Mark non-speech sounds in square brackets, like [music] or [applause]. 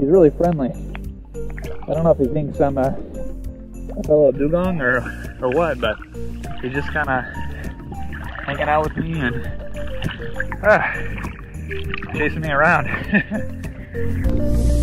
He's really friendly. I don't know if he thinks I'm a, a fellow dugong or or what, but he's just kind of hanging out with me and uh, chasing me around. [laughs]